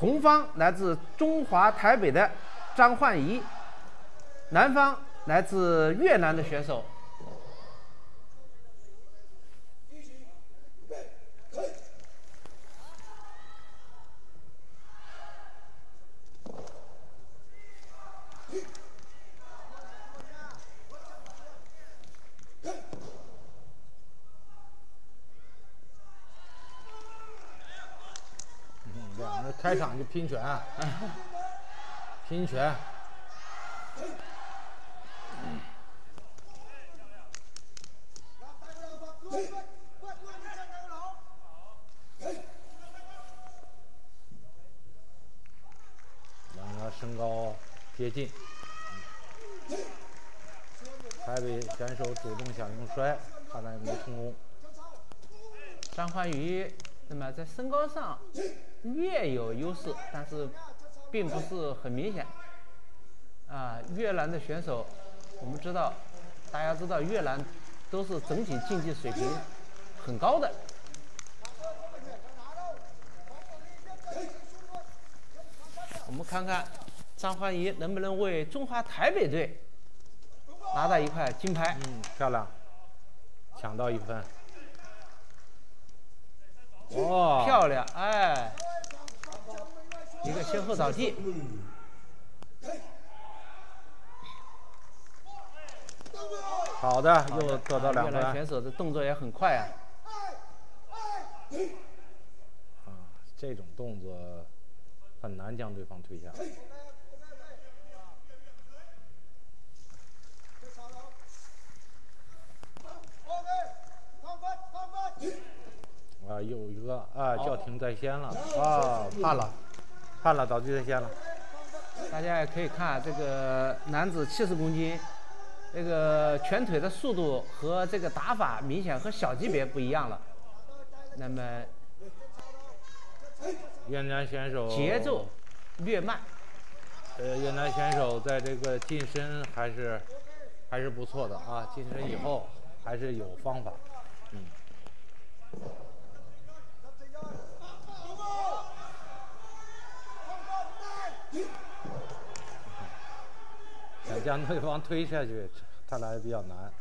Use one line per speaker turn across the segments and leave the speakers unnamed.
红方来自中华台北的张焕仪，南方来自越南的选手。
开场就拼拳，拼拳。两个身高接近，台北选手主动想用摔，看来没成功。
张焕宇，那么在身高上。略有优势，但是并不是很明显。啊，越南的选手，我们知道，大家知道越南都是整体竞技水平很高的。我们看看张欢怡能不能为中华台北队拿到一块金牌？
嗯，漂亮，抢到一分。哇，
漂亮，哎。先后倒地，
好的，又得到两分。
选手的动作也很快啊！
啊，这种动作很难将对方推下。啊，有一个啊，叫停在先了啊，判了。判了，早就在线了。
大家也可以看这个男子七十公斤，这个拳腿的速度和这个打法明显和小级别不一样了。那么，
越南选手
节奏略慢。
呃，越南选手在这个近身还是还是不错的啊，近身以后还是有方法。嗯。将对方推下去，看来比较难。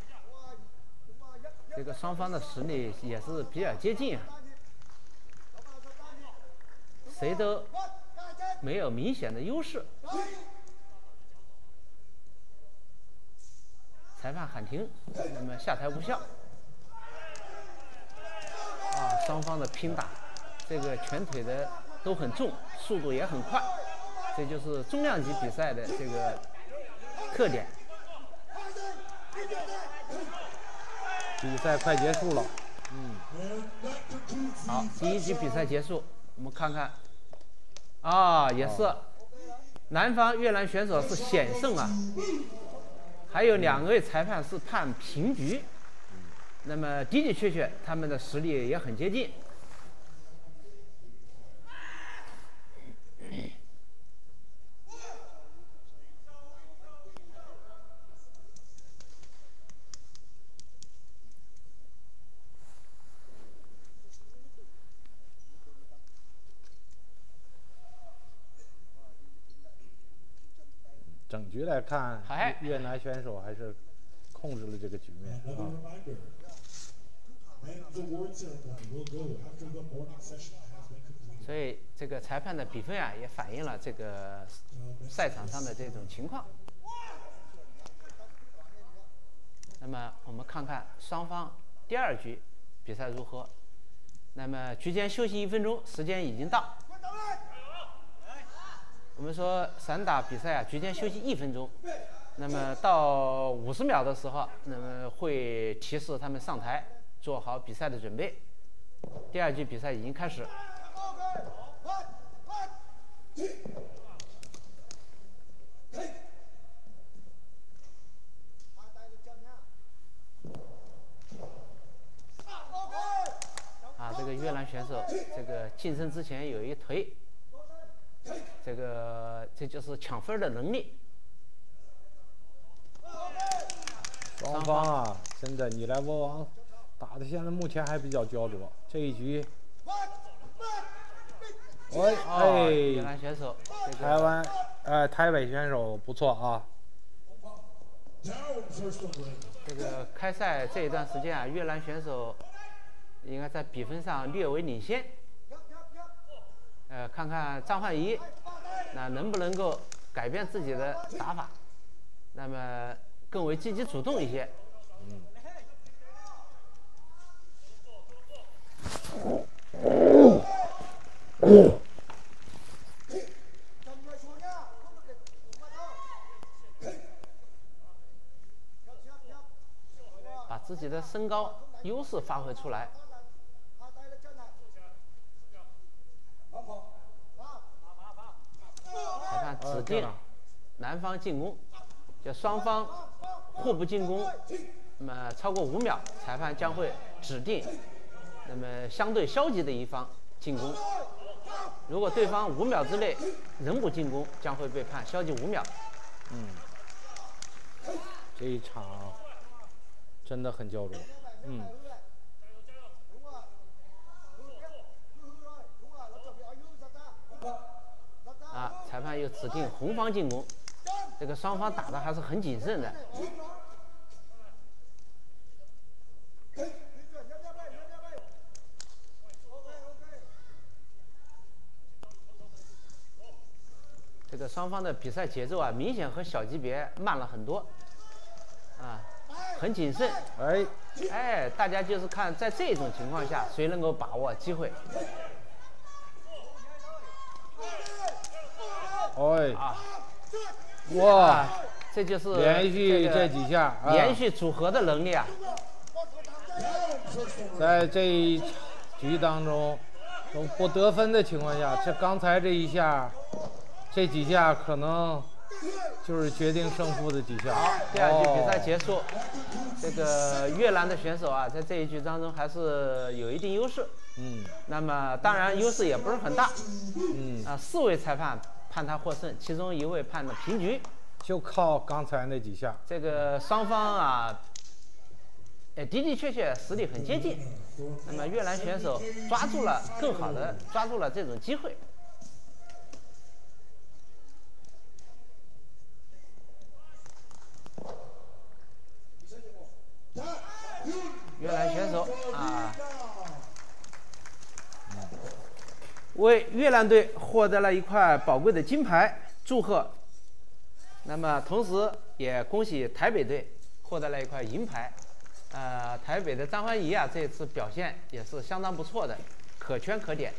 这个双方的实力也是比较接近啊，谁都没有明显的优势。裁判喊停，那么下台无效。啊，双方的拼打，这个拳腿的都很重，速度也很快。这就是重量级比赛的这个特点。
比赛快结束了，
嗯，好，第一局比赛结束，我们看看，啊，也是，南方越南选手是险胜啊，还有两位裁判是判平局，那么的的确确他们的实力也很接近。
整局来看，越南选手还是控制了这个局面啊。
所以这个裁判的比分啊，也反映了这个赛场上的这种情况。那么我们看看双方第二局比赛如何。那么局间休息一分钟，时间已经到。我们说散打比赛啊，局间休息一分钟，那么到五十秒的时候，那么会提示他们上台，做好比赛的准备。第二局比赛已经开始。啊，这个越南选手，这个晋升之前有一腿。这个这就是抢分的能力。
双方啊，真的你来我往，打的现在目前还比较焦灼。这一局哎哎，
越南选手，
台湾，呃，台北选手不错啊。
这个开赛这一段时间啊，越南选手应该在比分上略微领先。呃，看看张焕仪，那能不能够改变自己的打法，那么更为积极主动一些。嗯。把自己的身高优势发挥出来。指定男方进攻，就双方互不进攻，那么超过五秒，裁判将会指定那么相对消极的一方进攻。如果对方五秒之内仍不进攻，将会被判消极五秒。
嗯，这一场。真的很焦灼，嗯。
啊，裁判又指定红方进攻，这个双方打的还是很谨慎的。这个双方的比赛节奏啊，明显和小级别慢了很多，啊。很谨慎，
哎，
哎，大家就是看在这种情况下谁能够把握机会。
哎，
啊，
哇，
这就是
连续这几下，
连续组合的能力啊。
在这一局当中，都不得分的情况下，这刚才这一下，这几下可能。就是决定胜负的几下。
好，第二局比赛结束。这个越南的选手啊，在这一局当中还是有一定优势。
嗯。
那么当然优势也不是很大。
嗯。
啊，四位裁判判他获胜，其中一位判的平局。
就靠刚才那几下。
这个双方啊，哎，的的确确实力很接近。那么越南选手抓住了更好的，抓住了这种机会。越南选手啊，为越南队获得了一块宝贵的金牌，祝贺！那么同时也恭喜台北队获得了一块银牌。呃，台北的张欢怡啊，这次表现也是相当不错的，可圈可点。